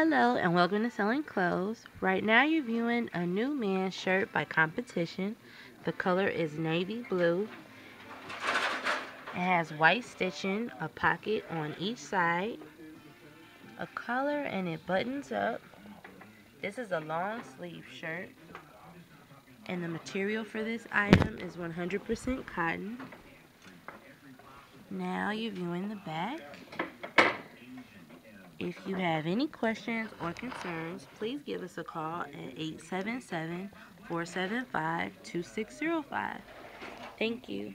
Hello and welcome to Selling Clothes. Right now you're viewing a new man's shirt by Competition. The color is navy blue. It has white stitching, a pocket on each side, a collar and it buttons up. This is a long sleeve shirt. And the material for this item is 100% cotton. Now you're viewing the back. If you have any questions or concerns, please give us a call at 877 475 2605. Thank you.